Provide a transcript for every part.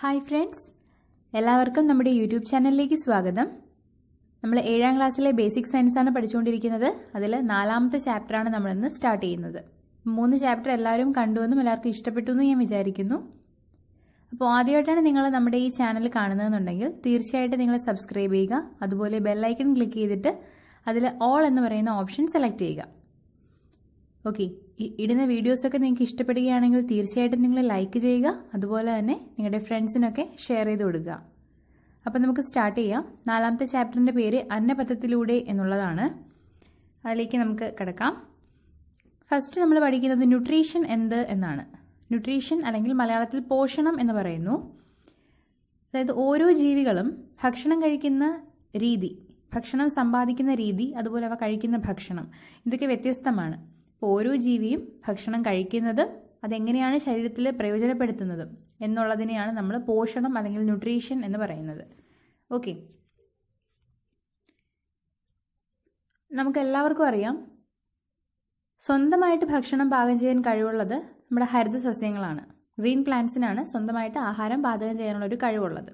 Hi friends. എല്ലാവർക്കും നമ്മുടെ YouTube ചാനലിലേക്ക് സ്വാഗതം. നമ്മൾ ഏഴാം ക്ലാസ്സിലെ ബേസിക് സയൻസ് ആണ് പഠിച്ചുകൊണ്ടിരിക്കുന്നത്. അതിൽ നാലാമത്തെ ചാപ്റ്ററാണ് നമ്മളിന്ന് സ്റ്റാർട്ട് ചെയ്യുന്നത്. മൂന്ന് ചാപ്റ്റർ എല്ലാവരും കണ്ടുവെന്നും എല്ലാവർക്കും ഇഷ്ടപ്പെട്ടു എന്ന് ഞാൻ വിചാരിക്കുന്നു. അപ്പോൾ ആദ്യമായിട്ടാണ് നിങ്ങൾ നമ്മുടെ ഈ ചാനൽ കാണുന്നതെന്നുണ്ടെങ്കിൽ തീർച്ചയായിട്ടും നിങ്ങൾ സബ്സ്ക്രൈബ് ചെയ്യുക. അതുപോലെ ബെല്ലൈക്കൺ ക്ലിക്ക് ചെയ്തിട്ട് അതിൽ ഓൾ എന്ന് പറയുന്ന ഓപ്ഷൻ സെലക്ട് ചെയ്യുക. ഓക്കെ ഇടുന്ന വീഡിയോസൊക്കെ നിങ്ങൾക്ക് ഇഷ്ടപ്പെടുകയാണെങ്കിൽ തീർച്ചയായിട്ടും നിങ്ങൾ ലൈക്ക് ചെയ്യുക. അതുപോലെ തന്നെ നിങ്ങളുടെ ഫ്രണ്ട്സിനൊക്കെ ഷെയർ ചെയ്ത് കൊടുക്കുക. അപ്പം നമുക്ക് സ്റ്റാർട്ട് ചെയ്യാം. നാലാമത്തെ ചാപ്റ്ററിന്റെ പേര് അന്നപഥത്തിലൂടെ എന്നുള്ളതാണ്. അതിലേക്ക് നമുക്ക് കിടക്കാം. ഫസ്റ്റ് നമ്മൾ പഠിക്കുന്നത് ന്യൂട്രീഷൻ എന്ത് എന്നാണ്. ന്യൂട്രീഷൻ അല്ലെങ്കിൽ മലയാളത്തിൽ പോഷണം എന്ന് പറയുന്നു. അതായത് ഓരോ ജീവികളും ഭക്ഷണം കഴിക്കുന്ന രീതി ഭക്ഷണം സമ്പാദിക്കുന്ന രീതി അതുപോലെ അവ കഴിക്കുന്ന ഭക്ഷണം ഇതൊക്കെ വ്യത്യസ്തമാണ്. അപ്പോൾ ഓരോ ജീവിയും ഭക്ഷണം കഴിക്കുന്നത് അതെങ്ങനെയാണ് ശരീരത്തിൽ പ്രയോജനപ്പെടുത്തുന്നത് എന്നുള്ളതിനെയാണ് നമ്മൾ പോഷണം അല്ലെങ്കിൽ ന്യൂട്രീഷൻ എന്ന് പറയുന്നത്. ഓക്കെ നമുക്ക് എല്ലാവർക്കും അറിയാം സ്വന്തമായിട്ട് ഭക്ഷണം പാകം ചെയ്യാൻ കഴിവുള്ളത് നമ്മുടെ ഹരിത സസ്യങ്ങളാണ് ഗ്രീൻ പ്ലാന്റ്സിനാണ് സ്വന്തമായിട്ട് ആഹാരം പാചകം ചെയ്യാനുള്ള ഒരു കഴിവുള്ളത്.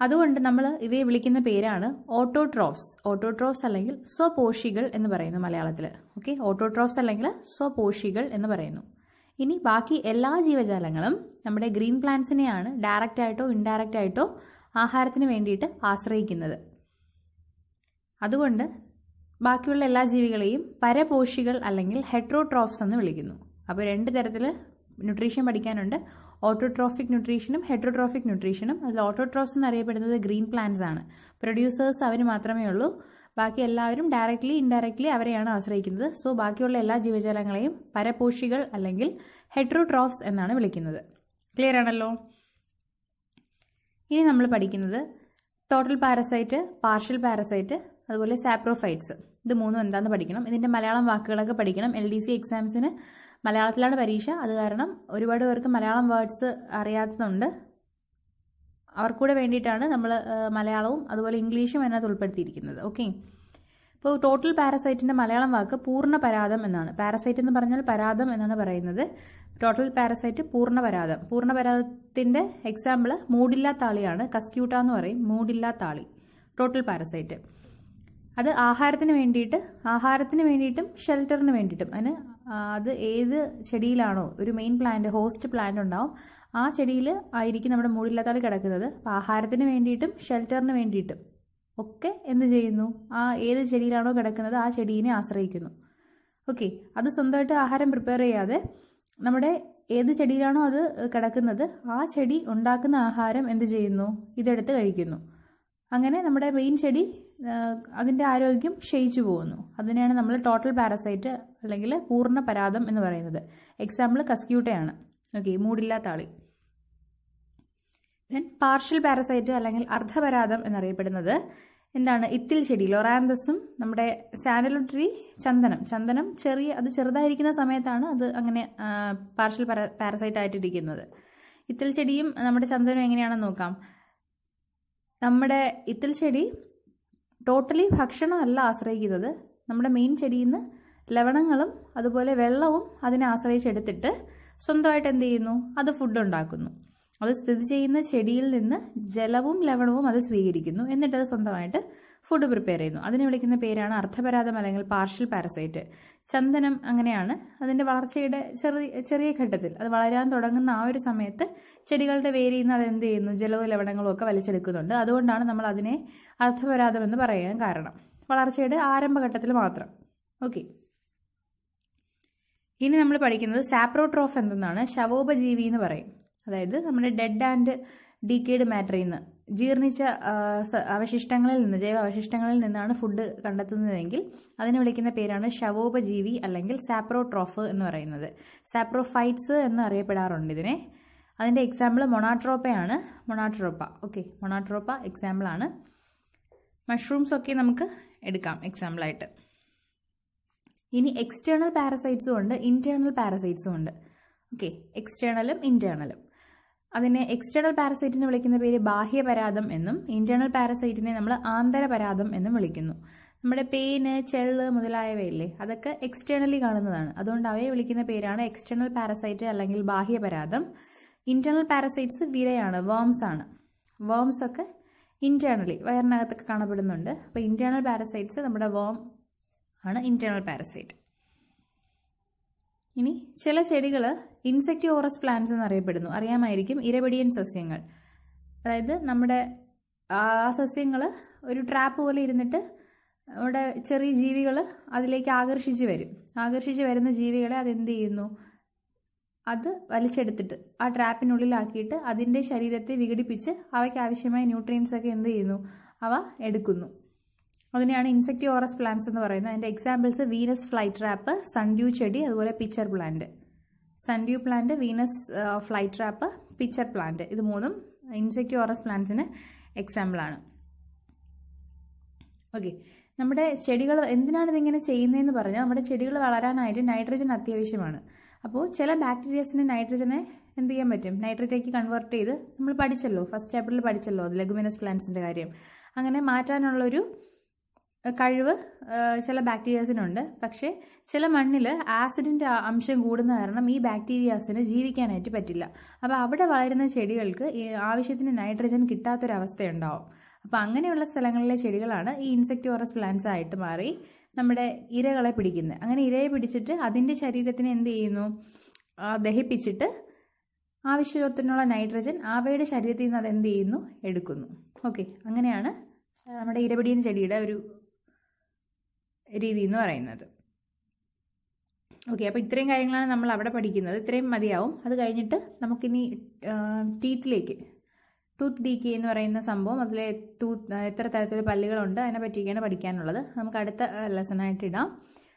അതുകൊണ്ട് നമ്മൾ ഇവയെ വിളിക്കുന്ന പേരാണ് ഓട്ടോട്രോഫ്സ്. ഓട്ടോട്രോഫ്സ് അല്ലെങ്കിൽ സ്വപോഷികൾ എന്ന് പറയുന്നു മലയാളത്തിൽ ഓക്കെ? ഓട്ടോട്രോഫ്സ് അല്ലെങ്കിൽ സ്വപോഷികൾ എന്ന് പറയുന്നു. ഇനി ബാക്കി എല്ലാ ജീവജാലങ്ങളും നമ്മുടെ ഗ്രീൻ പ്ലാന്റ്സിനെയാണ് ഡയറക്റ്റ് ആയിട്ടോ ഇൻഡയറക്റ്റ് ആയിട്ടോ ആഹാരത്തിന് വേണ്ടിയിട്ട് ആശ്രയിക്കുന്നത്. അതുകൊണ്ട് ബാക്കിയുള്ള എല്ലാ ജീവികളെയും പരപോഷികൾ അല്ലെങ്കിൽ ഹെട്രോട്രോഫ്സ് എന്ന് വിളിക്കുന്നു. അപ്പോൾ രണ്ട് തരത്തിൽ ന്യൂട്രീഷൻ പഠിക്കാനുണ്ട്. ഓട്ടോട്രോഫിക് ന്യൂട്രീഷനും ഹെട്രോട്രോഫിക് ന്യൂട്രീഷനും. അതിൽ ഓട്ടോട്രോഫ്സ് എന്നറിയപ്പെടുന്നത് ഗ്രീൻ പ്ലാന്റ്സ് ആണ്. പ്രൊഡ്യൂസേഴ്സ് അവർ മാത്രമേ ഉള്ളൂ. ബാക്കി എല്ലാവരും ഡയറക്റ്റ്ലി ഇൻഡയറക്റ്റ്ലി അവരെയാണ് ആശ്രയിക്കുന്നത്. സോ ബാക്കിയുള്ള എല്ലാ ജീവജാലങ്ങളെയും പരപോഷികൾ അല്ലെങ്കിൽ ഹെട്രോട്രോഫ്സ് എന്നാണ് വിളിക്കുന്നത്. ക്ലിയർ ആണല്ലോ? ഇനി നമ്മൾ പഠിക്കുന്നത് ടോട്ടൽ പാരസൈറ്റ് പാർഷ്യൽ പാരസൈറ്റ് അതുപോലെ സാപ്രോഫൈറ്റ്സ് ഇത് മൂന്നും എന്താണെന്ന് പഠിക്കണം? ഇതിന്റെ മലയാളം വാക്കുകളൊക്കെ പഠിക്കണം. എൽ ഡി സി എക്സാംസിന് മലയാളത്തിലാണ് പരീക്ഷ. അത് കാരണം ഒരുപാട് പേർക്ക് മലയാളം വേർഡ്സ് അറിയാത്തതുണ്ട്. അവർക്കൂടെ വേണ്ടിയിട്ടാണ് നമ്മൾ മലയാളവും അതുപോലെ ഇംഗ്ലീഷും അതിനകത്ത് ഉൾപ്പെടുത്തിയിരിക്കുന്നത്. ഓക്കെ ഇപ്പോൾ ടോട്ടൽ പാരസൈറ്റിന്റെ മലയാളം വാക്ക് പൂർണ പരാതം എന്നാണ്. പാരസൈറ്റ് എന്ന് പറഞ്ഞാൽ പരാതം എന്നാണ് പറയുന്നത്. ടോട്ടൽ പാരസൈറ്റ് പൂർണ പരാതം. പൂർണ പരാതത്തിന്റെ എക്സാമ്പിൾ മൂടില്ലാത്താളിയാണ് കസ്ക്യൂട്ട എന്ന് പറയും. മൂടില്ലാത്താളി ടോട്ടൽ പാരസൈറ്റ് അത് ആഹാരത്തിന് വേണ്ടിയിട്ട് ആഹാരത്തിന് വേണ്ടിയിട്ടും ഷെൽട്ടറിന് വേണ്ടിയിട്ടും അതിന് അത് ഏത് ചെടിയിലാണോ ഒരു മെയിൻ പ്ലാന്റ് ഹോസ്റ്റ് പ്ലാന്റ് ഉണ്ടാവും. ആ ചെടിയിൽ ആയിരിക്കും നമ്മുടെ മൂടില്ലാത്താളി കിടക്കുന്നത്. ആഹാരത്തിന് വേണ്ടിയിട്ടും ഷെൽറ്ററിന് വേണ്ടിയിട്ടും. ഒക്കെ എന്ത് ചെയ്യുന്നു? ആ ഏത് ചെടിയിലാണോ കിടക്കുന്നത് ആ ചെടീനെ ആശ്രയിക്കുന്നു. ഓക്കെ അത് സ്വന്തമായിട്ട് ആഹാരം പ്രിപ്പയർ ചെയ്യാതെ നമ്മുടെ ഏത് ചെടിയിലാണോ അത് കിടക്കുന്നത് ആ ചെടി ഉണ്ടാക്കുന്ന ആഹാരം എന്ത് ചെയ്യുന്നു? ഇതെടുത്ത് കഴിക്കുന്നു. അങ്ങനെ നമ്മുടെ മെയിൻ ചെടി അതിന്റെ ആരോഗ്യം ക്ഷയിച്ചു പോകുന്നു. അതിനെയാണ് നമ്മൾ ടോട്ടൽ പാരസൈറ്റ് അല്ലെങ്കിൽ പൂർണ പരാതം എന്ന് പറയുന്നത്. എക്സാമ്പിൾ കസ്ക്യൂട്ടയാണ്. ഓക്കെ മൂടില്ലാത്ത ആളി ദെൻ പാർഷ്യൽ പാരസൈറ്റ് അല്ലെങ്കിൽ അർദ്ധപരാതം എന്നറിയപ്പെടുന്നത് എന്താണ്? ഇത്തിൽ ചെടി ലൊറാന്തസും നമ്മുടെ സാൻഡലോ ചന്ദനം. ചന്ദനം ചെറിയ അത് ചെറുതായിരിക്കുന്ന സമയത്താണ് അത് അങ്ങനെ പാർഷ്യൽ പാരസൈറ്റ് ആയിട്ടിരിക്കുന്നത്. ഇത്തിൽ ചെടിയും നമ്മുടെ ചന്ദനവും എങ്ങനെയാണെന്ന് നോക്കാം. നമ്മുടെ ഇത്തിൽ ചെടി ടോട്ടലി ഭക്ഷണമല്ല ആശ്രയിക്കുന്നത്. നമ്മുടെ മെയിൻ ചെടിയിൽ നിന്ന് ലവണങ്ങളും അതുപോലെ വെള്ളവും അതിനെ ആശ്രയിച്ചെടുത്തിട്ട് സ്വന്തമായിട്ട് എന്ത് ചെയ്യുന്നു? അത് ഫുഡ് ഉണ്ടാക്കുന്നു. അത് സ്ഥിതി ചെയ്യുന്ന ചെടിയിൽ നിന്ന് ജലവും ലവണവും അത് സ്വീകരിക്കുന്നു. എന്നിട്ട് അത് സ്വന്തമായിട്ട് ഫുഡ് പ്രിപ്പയർ ചെയ്യുന്നു. അതിനെ വിളിക്കുന്ന പേരാണ് അർദ്ധപരാതം അല്ലെങ്കിൽ പാർഷ്യൽ പാരസൈറ്റ് ചന്ദനം അങ്ങനെയാണ്. അതിന്റെ വളർച്ചയുടെ ചെറിയ ചെറിയ ഘട്ടത്തിൽ അത് വളരാൻ തുടങ്ങുന്ന ആ ഒരു സമയത്ത് ചെടികളുടെ വേരിൽ നിന്ന് അത് എന്ത് ചെയ്യുന്നു? ജലവും ലവണങ്ങളും ഒക്കെ വലിച്ചെടുക്കുന്നുണ്ട്. അതുകൊണ്ടാണ് നമ്മൾ അതിനെ അർദ്ധപരാതം എന്ന് പറയാൻ കാരണം. വളർച്ചയുടെ ആരംഭഘട്ടത്തിൽ മാത്രം. ഓക്കെ ഇനി നമ്മൾ പഠിക്കുന്നത് സാപ്രോട്രോഫ് എന്തെന്നാണ്? ശവോപജീവി എന്ന് പറയും. അതായത് നമ്മുടെ ഡെഡ് ആൻഡ് ഡീക്കേഡ് മാറ്ററിൽ നിന്ന് ജീർണിച്ച അവശിഷ്ടങ്ങളിൽ നിന്ന് ജൈവ അവശിഷ്ടങ്ങളിൽ നിന്നാണ് ഫുഡ് കണ്ടെത്തുന്നതെങ്കിൽ അതിനെ വിളിക്കുന്ന പേരാണ് ശവോപജീവി അല്ലെങ്കിൽ സാപ്രോട്രോഫ് എന്ന് പറയുന്നത്. സാപ്രോഫൈറ്റ്സ് എന്ന് അറിയപ്പെടാറുണ്ട് ഇതിനെ. അതിന്റെ എക്സാമ്പിൾ മൊണാട്രോപ്പയാണ് മൊണാട്രോപ്പ ഓക്കെ മൊണാട്രോപ്പ എക്സാമ്പിളാണ് മഷ്റൂംസ് ഒക്കെ നമുക്ക് എടുക്കാം എക്സാമ്പിളായിട്ട് ഇനി എക്സ്റ്റേണൽ പാരസൈറ്റ്സും ഉണ്ട് ഇന്റേണൽ പാരസൈറ്റ്സും ഉണ്ട്. ഓക്കെ എക്സ്റ്റേണലും ഇന്റേണലും അതിനെ എക്സ്റ്റേണൽ പാരസൈറ്റിനെ വിളിക്കുന്ന പേര് ബാഹ്യപരാതം എന്നും ഇന്റേണൽ പാരസൈറ്റിനെ നമ്മൾ ആന്തരപരാതം എന്നും വിളിക്കുന്നു. നമ്മുടെ പെയിന് ചെള്ള് മുതലായവയില്ലേ അതൊക്കെ എക്സ്റ്റേണലി കാണുന്നതാണ്. അതുകൊണ്ട് അവയെ വിളിക്കുന്ന പേരാണ് എക്സ്റ്റേണൽ പാരസൈറ്റ് അല്ലെങ്കിൽ ബാഹ്യപരാതം ഇന്റേണൽ പാരസൈറ്റ്സ് വിരയാണ് വേംസ് ആണ്. വേംസ് ഒക്കെ ഇന്റേണലി വയറിനകത്തൊക്കെ കാണപ്പെടുന്നുണ്ട്. അപ്പോൾ ഇന്റേണൽ പാരസൈറ്റ്സ് നമ്മുടെ വേം ആണ് ഇന്റേണൽ പാരസൈറ്റ് ഇനി ചില ചെടികൾ ഇൻസെക്ടോറസ് പ്ലാന്റ്സ് എന്നറിയപ്പെടുന്നു. അറിയാമായിരിക്കും ഇരപിടിയൻ സസ്യങ്ങൾ. അതായത് നമ്മുടെ ആ സസ്യങ്ങൾ ഒരു ട്രാപ്പ് പോലെ ഇരുന്നിട്ട് അവിടെ ചെറിയ ജീവികൾ അതിലേക്ക് ആകർഷിച്ച് വരും. ആകർഷിച്ച് വരുന്ന ജീവികളെ അതെന്ത് ചെയ്യുന്നു? അത് വലിച്ചെടുത്തിട്ട് ആ ട്രാപ്പിനുള്ളിലാക്കിയിട്ട് അതിന്റെ ശരീരത്തെ വിഘടിപ്പിച്ച് അവയ്ക്ക് ആവശ്യമായ ന്യൂട്രിയൻസ് ഒക്കെ എന്ത് ചെയ്യുന്നു? അവ എടുക്കുന്നു. അതിനെയാണ് ഇൻസെക്ടിയോറസ് പ്ലാന്റ്സ് എന്ന് പറയുന്നത്. അതിന്റെ examples Venus fly trap sundew ചെടി അതുപോലെ pitcher plant sundew plant Venus fly trap pitcher plant ഇത് മൂന്നും ഇൻസെക്ടിയോറസ് പ്ലാന്റ്സിന് എക്സാമ്പിളാണ് ഓക്കെ നമ്മുടെ ചെടികൾ എന്തിനാണ് ഇതിങ്ങനെ ചെയ്യുന്നതെന്ന് പറഞ്ഞാൽ നമ്മുടെ ചെടികൾ വളരാനായിട്ട് നൈട്രജൻ അത്യാവശ്യമാണ്. അപ്പോൾ ചില ബാക്ടീരിയസിന് നൈട്രജനെ എന്ത് ചെയ്യാൻ പറ്റും? നൈട്രേറ്റേക്ക് കൺവേർട്ട് ചെയ്ത് നമ്മൾ പഠിച്ചല്ലോ. ഫസ്റ്റ് ചാപ്റ്ററിൽ പഠിച്ചല്ലോ ലഗുമിനസ് പ്ലാന്റ്സിന്റെ കാര്യം. അങ്ങനെ മാറ്റാനുള്ളൊരു കഴിവ് ചില ബാക്ടീരിയാസിനുണ്ട് പക്ഷേ ചില മണ്ണിൽ ആസിഡിന്റെ അംശം കൂടുന്ന കാരണം ഈ ബാക്ടീരിയാസിന് ജീവിക്കാനായിട്ട് പറ്റില്ല. അപ്പോൾ അവിടെ വളരുന്ന ചെടികൾക്ക് ആവശ്യത്തിന് നൈട്രജൻ കിട്ടാത്തൊരവസ്ഥയുണ്ടാവും. അപ്പോൾ അങ്ങനെയുള്ള സ്ഥലങ്ങളിലെ ചെടികളാണ് ഈ ഇൻസെക്ടോറസ് പ്ലാന്റ്സ് ആയിട്ട് മാറി നമ്മുടെ ഇരകളെ പിടിക്കുന്നത്. അങ്ങനെ ഇരയെ പിടിച്ചിട്ട് അതിന്റെ ശരീരത്തിന് എന്ത് ചെയ്യുന്നു? ദഹിപ്പിച്ചിട്ട് ആവശ്യത്തിനുള്ള നൈട്രജൻ അവയുടെ ശരീരത്തിൽ നിന്ന് അത് എന്ത് ചെയ്യുന്നു? എടുക്കുന്നു. ഓക്കെ അങ്ങനെയാണ് നമ്മുടെ ഇരപിടിയൻ ചെടിയുടെ ഒരു രീതി എന്ന് പറയുന്നത്. ഓക്കെ അപ്പോൾ ഇത്രയും കാര്യങ്ങളാണ് നമ്മൾ അവിടെ പഠിക്കുന്നത്. ഇത്രയും മതിയാവും. അത് കഴിഞ്ഞിട്ട് നമുക്കിനി ടീത്തിലേക്ക് ടൂത്ത് ഡീക്കി എന്ന് പറയുന്ന സംഭവം അതിലെ ടൂത്ത് എത്ര തരത്തിലുള്ള പല്ലുകളുണ്ട് അതിനെ പറ്റിയൊക്കെയാണ് പഠിക്കാനുള്ളത്. നമുക്ക് അടുത്ത ലെസണായിട്ട് ഇടാം.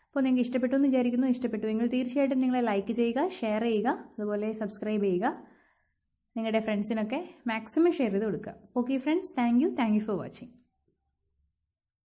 അപ്പോൾ നിങ്ങൾക്ക് ഇഷ്ടപ്പെട്ടു എന്ന് വിചാരിക്കുന്നു. ഇഷ്ടപ്പെട്ടുവെങ്കിൽ തീർച്ചയായിട്ടും നിങ്ങളെ ലൈക്ക് ചെയ്യുക ഷെയർ ചെയ്യുക അതുപോലെ സബ്സ്ക്രൈബ് ചെയ്യുക. നിങ്ങളുടെ ഫ്രണ്ട്സിനൊക്കെ മാക്സിമം ഷെയർ ചെയ്ത് കൊടുക്കുക. Okay friends thank you thank you for watching